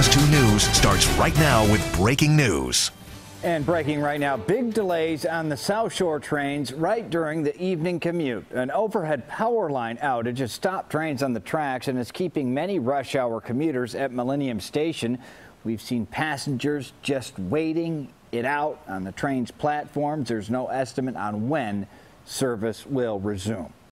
CBS 2 News starts right now with breaking news. And breaking right now, big delays on the South Shore trains right during the evening commute. An overhead power line outage has stopped trains on the tracks and is keeping many rush hour commuters at Millennium Station. We've seen passengers just waiting it out on the train's platforms. There's no estimate on when service will resume.